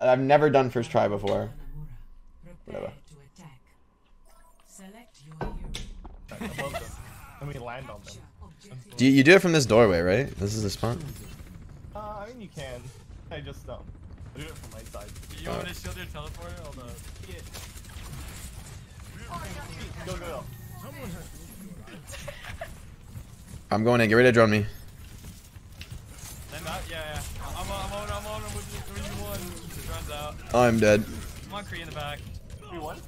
I've never done first try before. Whatever. above them. Let me land on them. Do you, you do it from this doorway, right? This is the spot. Uh, I mean, you can. I just don't. I do it from my side. Do You want to shield your teleporter? Hold on. Go, go, go. I'm going in. Get ready to drone me. Then that, yeah, yeah. I'm on, I'm on, I'm on with you, three, one. Just runs out. I'm dead. Come on, Kree in the back. 3 1.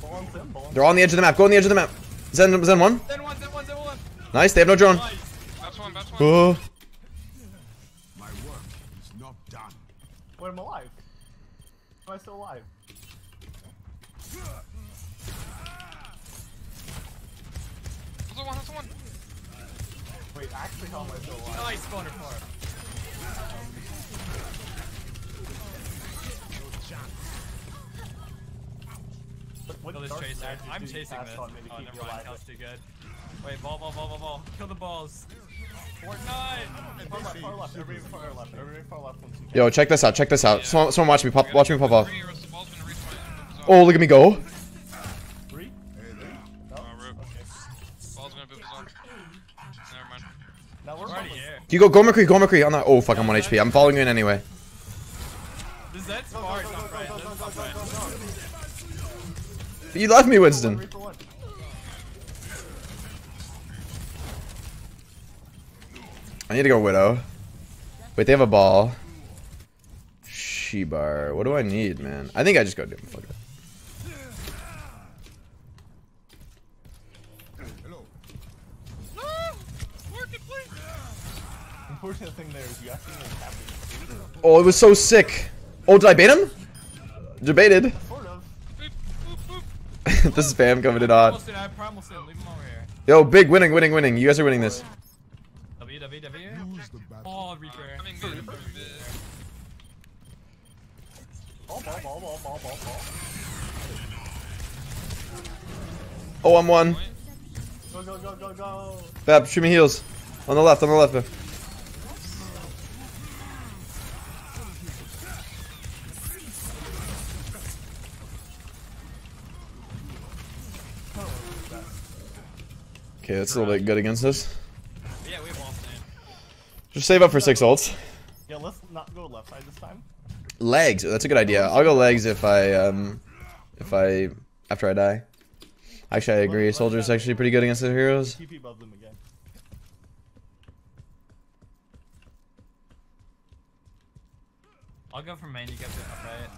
Ball on Sim, They're on the edge of the map. Go on the edge of the map. Zen, Zen one. Then one, then one, then one. Nice. They have no drone. Nice. That's one, that's one. Oh. My work is not done. Wait, I'm alive. Am I still alive? That's the one, that's the one. Wait, actually, how am I still alive? Nice spawner farm. Kill this dark chaser. I'm chasing this. on me to Oh, never mind. alive? Too good. Wait, ball, ball, ball, ball, ball. Kill the balls. Fortnite. Far left, far left, everybody far left, everybody far left you. Yo, check this out. Check this out. Someone, someone watch me pop. Watch me pop off. Three, or else the ball's gonna reach my zone. Oh, look at me go. Three? No? Rip. Okay. Ball's gonna boot the zone. Never mind. Now we're We're already both- here. You go. Go McCree. Go McCree. On that. Oh fuck. I'm on HP. I'm following you in anyway. The Zed's far. You left me, Winston. I need to go Widow. Wait, they have a ball. Shebar. What do I need, man? I think I just go Doom. Fuck it. Oh, it was so sick. Oh, did I bait him? Debated. The spam coming in hot. Almost in. I promised him. Leave him over here. Yo, big winning, winning, winning. You guys are winning this. W, W, W. Oh, Reaper. Coming mid, coming mid. Oh, I'm one. Go, go, go, go, go. Bap, shoot me heals. On the left, on the left. Okay, that's a little bit good against us. Yeah, we have wall stand. Just save up for six ults. Yeah, let's not go left side this time. Legs. That's a good idea. I'll go legs if I um if I after I die. Actually, I agree. Soldier's actually pretty good against the heroes. TP above them again. I'll go from main. You get to upright.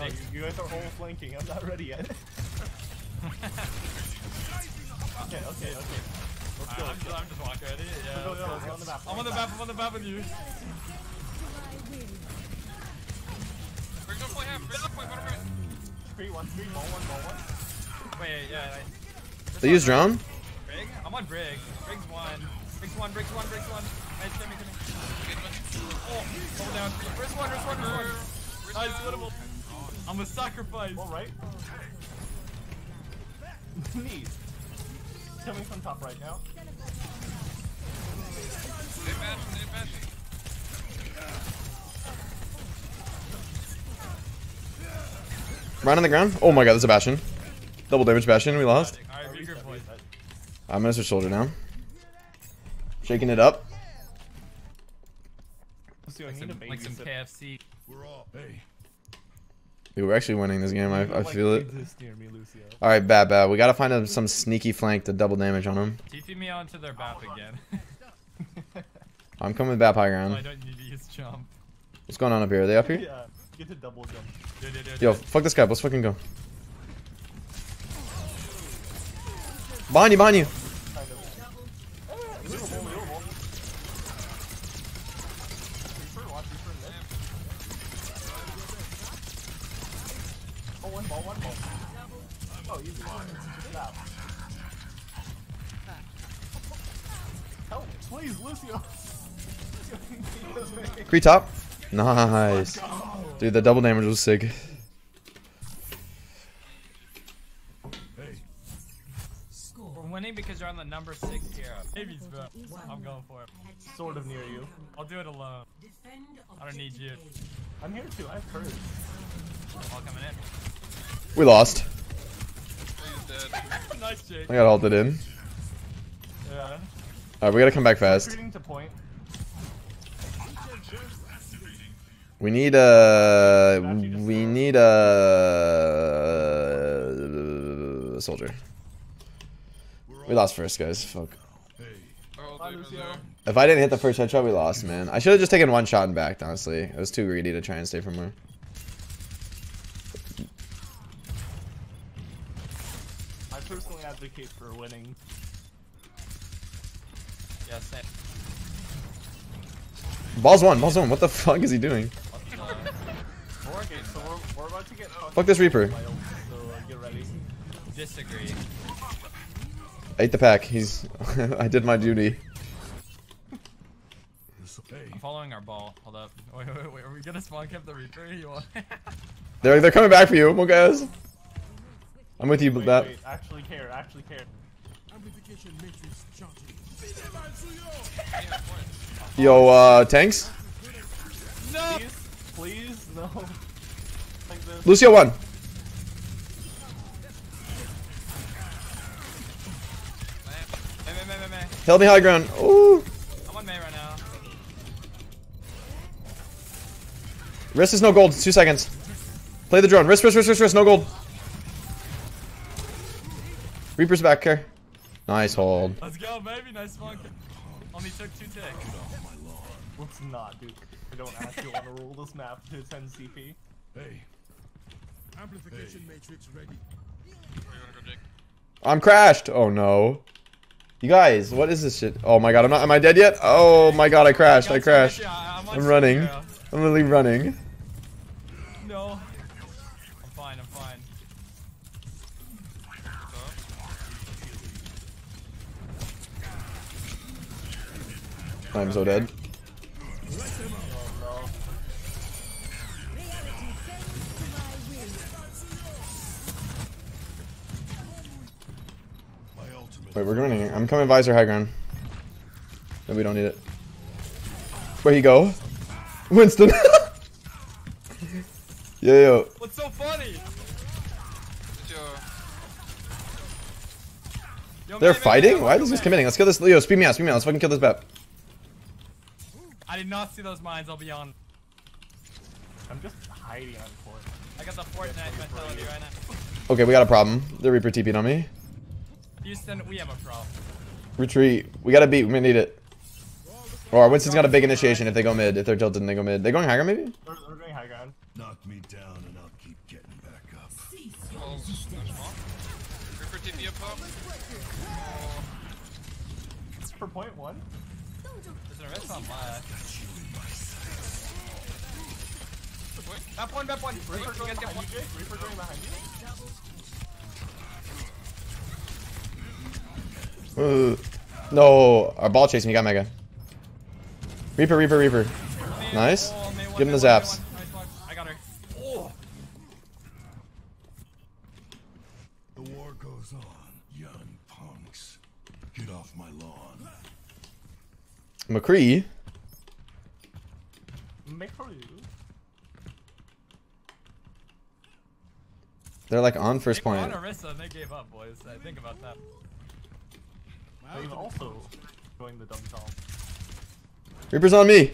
Oh, you, you guys are whole flanking. I'm not ready yet. okay, okay, okay. Let's go. I'm, just, go. I'm just walking already. Yeah. Go, let's go, go, go, let's go go. on the map, I'm on the map. I'm on the map with you. Bring no point half, bring no point, butterfly. Three, one, three, ball, one, ball, one. Wait, yeah. I, They use drone. Brig? I'm on Brig. Brig's one. Brig's one. Brig's one. Brig's one. Hey, come here, come here. Oh, hold down. Where's one? Where's one? Where's one? Nice, winnable. I'm a sacrifice. All right. Neat. Coming from top right now. They bashing, they bashing. Right on the ground. Oh my god, there's a Bastion. Double damage Bastion. We lost. Alright, Reaper Reset, point. reset. I'm gonna switch soldier now. Shaking it up. Let's see, I Like need some, baby like some. KFC. We're all. Hey. Dude, we're actually winning this game. I, I Like, feel it. near me, Lucio. All right, bad, bad. We gotta find a, some sneaky flank to double damage on him. TP me onto their BAP again. I'm coming with bap high oh, so I don't need to use jump. What's going on up here? Are they up here? Yeah, get to double jump. Do, do, do, Yo, fuck this guy. Let's fucking go. Behind you, behind you. Kind of. Eh, Doable, doable. Reaper, watch Reaper in mid. Oh, one ball, one ball. Oh, easy. Stop. Help, please, Lucio. Cree top. Nice. Dude, the double damage was sick. Hey. We're winning because because you're on the number six hero. Babies, bro. I'm going for it. Sort of near you. I'll do it alone. I don't need you. I'm here too. I have courage. All coming in. We lost. He's dead. nice, Jake. I got halted in. Yeah. Alright, we gotta come back fast. Retreating to point. We need uh, a. We uh, need a. soldier. We lost first, guys. Fuck. Bye, dude, was Lucio. there. If I didn't hit the first headshot, we lost, man. I should have just taken one shot and backed, honestly. I was too greedy to try and stay for more. I personally advocate for winning. Yeah, same. Ball's one, ball's one. What the fuck is he doing? Okay, so we're, we're about to get fucked Fuck this Reaper. by ult, so uh, get ready. Disagree. Ate the pack. He's. I did my duty. I'm following our ball. Hold up. Wait, wait, wait. Are we gonna spawn camp the Reaper? You want? They're they're coming back for you, okay, guys. I'm with you, Wait, that. wait, actually care, actually care. Amplification matrix charging. Yo, uh, tanks. no. Please, please, no. Like. Lucio one. Held me high ground. Ooh. I'm on Mei right now. Wrist is no gold. Two seconds. Play the drone. Wrist, wrist, wrist, wrist, wrist. No gold. Reaper's back here. Nice hold. Let's go, baby. Nice spawn camp. Only took two ticks. Let's not, dude. I don't actually want to roll this map to 10 CP. Hey. Amplification matrix ready. Where you wanna go, I'm crashed. Oh no. You guys, what is this shit? Oh my god, I'm not. Am I dead yet? Oh my god, I crashed. I crashed. I'm, on I'm some running. I'm literally running. No. I'm fine. I'm fine. I'm so dead. Wait, we're running. I'm coming visor high ground. No, we don't need it. Where he go? Winston. yo, yo. What's so funny? They're fighting? Why is this committing? Let's kill this. Yo, speed me out, speed me out. Let's fucking kill this bat. I did not see those mines. I'll be on. I'm just hiding on point. I got the Fortnite mentality right now. Okay, we got a problem. The Reaper TP'd on me. Houston, we have a problem. Retreat. We gotta beat. We need it. Or Winston's got a big initiation if they go mid. If they're tilted and they go mid. They going higher maybe? They're, we're going high ground. Knock me down and I'll keep getting back up. Oh. Reaper TP up top. Oh, For point one. There's a rest on left. wait. That one, that one. Reaper You going behind one. you, Jake. Reaper going behind you. Uh, no. Our ball chasing. You got Mega. Reaper, Reaper, Reaper. Nice. Mei one, Give him the zaps. one. Nice one. I got her. Oh. The war goes on, young punks. Get off my lawn. McCree. Make for you. They're like on first They point. on Orisa and they gave up, boys. I think about that. They've also joined the dumb top. Reaper's on me.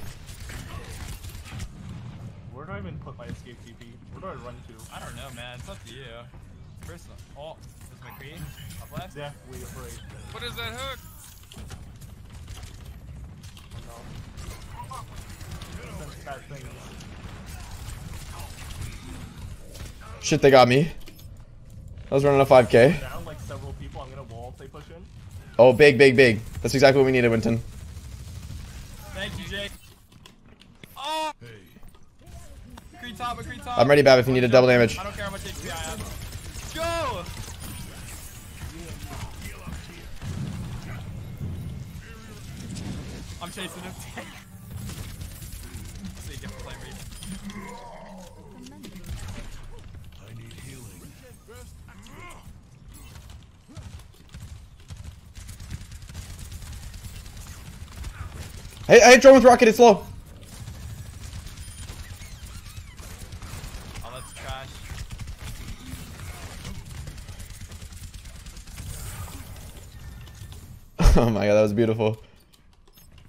Where do I even put my escape TP? Where do I run to? I don't know, man. It's up to you. Personal. Oh, is McCree up left? Yeah, we afraid. What is that hook? Since that thing. Shit, they got me. I was running a 5k. Down like several people. I'm gonna wall if they push in. Oh, big, big, big. That's exactly what we needed, Winton. Thank you, Jake. Oh, Hey. McCree top, McCree top. I'm ready, Bap, if you need a double damage. I don't care Hey, hey, drone with rocket. It's low. Oh, that's trash. oh my god, that was beautiful.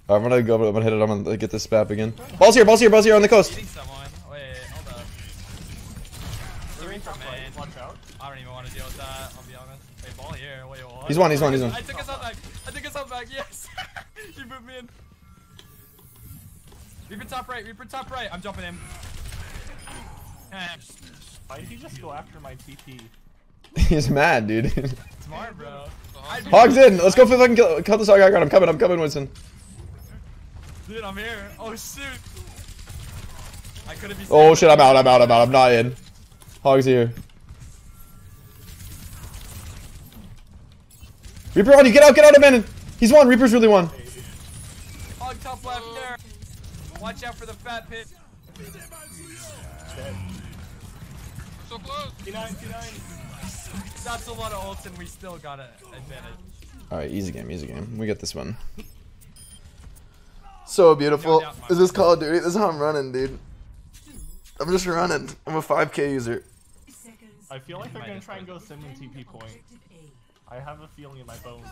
I'm gonna go. I'm gonna hit it. I'm gonna get this spap again. Balls here. Balls here. Balls here on the coast. Wait, hold up. Three from Right, main. watch out. I don't even want to deal with that. I'll be honest. Wait, ball here. Wait, what? He's one, he's one, he's one. I took us out back. I took us out back. Yes. he moved me in. Reaper top right. Reaper top right. I'm jumping him. Why did he just go after my TP? He's mad, dude. Smart, bro. Hogs in. Let's go for the fucking kill, kill this hog. I'm. Coming. I'm coming, Winston. Dude, I'm here. Oh shoot. I couldn't be. Oh shit. I'm out. I'm out. I'm out. I'm not in. Hogs here. Reaper on you. Get out. Get out, abandoned. He's one. Reaper's really one. Hog top left there. Watch out for the fat pit. Dead. So close. T9, T9. That's a lot of ults and we still got an advantage. All right, easy game, easy game. We get this one. So beautiful. Yo, yeah, Is this Call of Duty? This is how I'm running, dude. I'm just running. I'm a 5k user. I feel like they're gonna try and go sim and TP point. I have a feeling in my bones.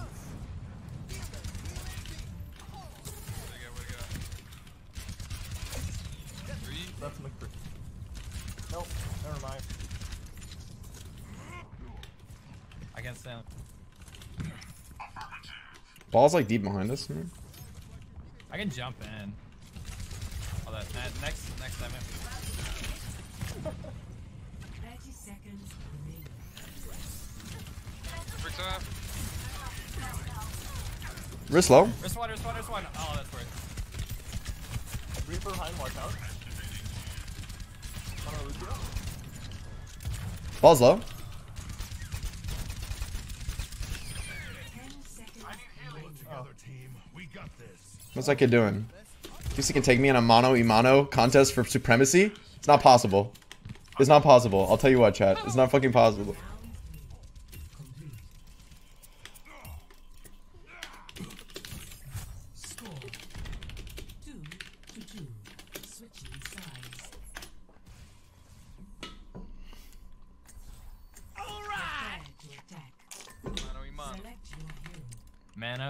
That's McCree. Nope, never mind. I can't stand. Ball's like deep behind us. man. I can jump in. Oh, that, that next next time. Bricks up. Wrist low. Wrist one, wrist one, wrist one. Oh, that's worth. Reaper behind, watch out. Ball's low. What's that kid doing? Thinks he can take me in a mono imano contest for supremacy? It's not possible. It's not possible. I'll tell you what, chat. It's not fucking possible.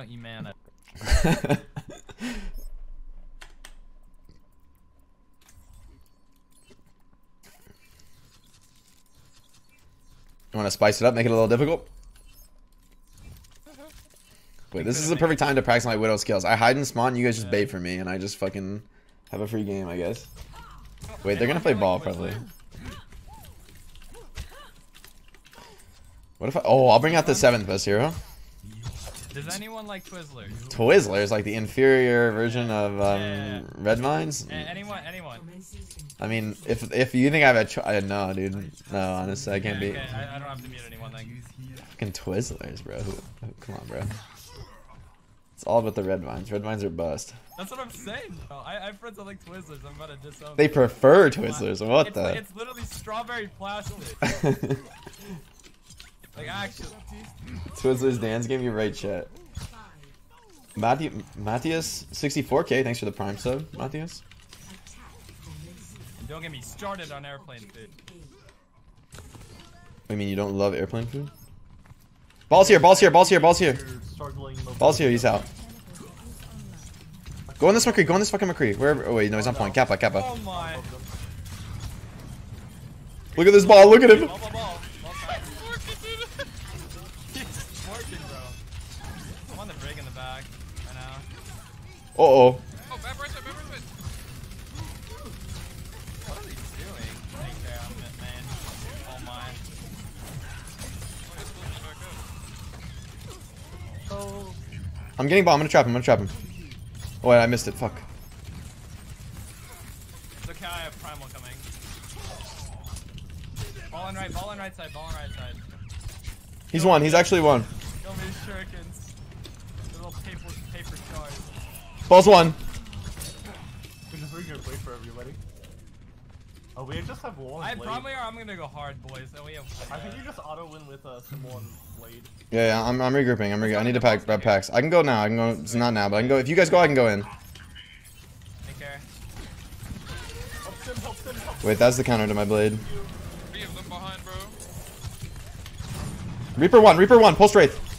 Mana, e mana. You want to spice it up, make it a little difficult? Wait, this is the perfect time to practice my widow skills. I hide and spawn, you guys just bait for me, and I just fucking have a free game, I guess. Wait, they're gonna play ball probably. What if I? Oh, I'll bring out the seventh best hero. Does anyone like Twizzlers? Twizzlers, like the inferior version of um, Yeah. Red Vines. A- anyone, anyone. I mean, if if you think I have a, I, no, dude, no, honestly, I can't Okay, be okay, I, I don't have to mute anyone then. fucking Twizzlers, bro. Come on, bro. It's all about the Red Vines. Red Vines are bust. That's what I'm saying. Bro. I, I have friends that like Twizzlers. I'm about to disown. They them. prefer Twizzlers. What it's, the? It's literally strawberry plastic. like actually. Twizzlers dance game. You're right, chat. Matthew, Matthias, 64k. Thanks for the prime sub, Matthias. Don't get me started on airplane food. I mean, you don't love airplane food? Balls here, balls here, balls here, balls here. Balls here, he's out. Go on this McCree, go on this fucking McCree. Wherever. Oh, wait, no, he's on point. Kappa, Kappa. Oh my. Look at this ball, look at him. Uh oh. Oh, bad bad. What are they doing? I'm man. Oh my. Oh, he's pulling me back up. I'm getting ball, I'm gonna trap him, I'm gonna trap him. Oh, wait, I missed it, fuck. It's okay, I have primal coming. Ball on right, ball on right side, ball on right side. He's one, he's actually one. Go me shurikens. Balls one. We're gonna for everybody. Oh, we just have one. I probably are. I'm gonna go hard, boys. And we have. I think you just auto win with uh, Simon blade. Yeah, yeah. I'm, I'm regrouping. I'm regrouping. I need to pack grab packs. I can go now. I can go. It's not now, but I can go. If you guys go, I can go in. Take care. Help him, help him, help him. Wait, that's the counter to my blade. Three of them behind, bro. Reaper one. Reaper one. Pulse wraith.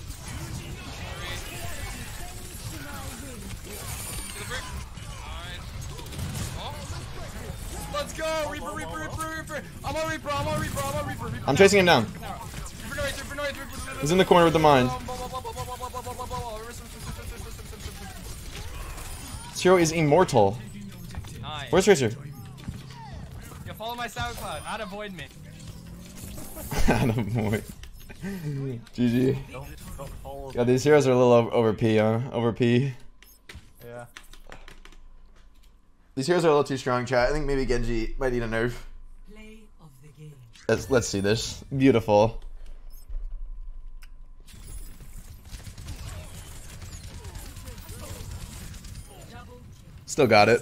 I'm on Reaper, Reaper. I'm chasing him down. He's in the corner with the mine. This hero is immortal. Nice. Where's Tracer? Yo, follow my SoundCloud, not avoid me. Attaboy. GG. Don't, don't follow. God, these heroes are a little over, over P, huh? Over P. Yeah. These heroes are a little too strong, chat. I think maybe Genji might need a nerf. Play of the game. Let's let's see this. Beautiful. Still got it.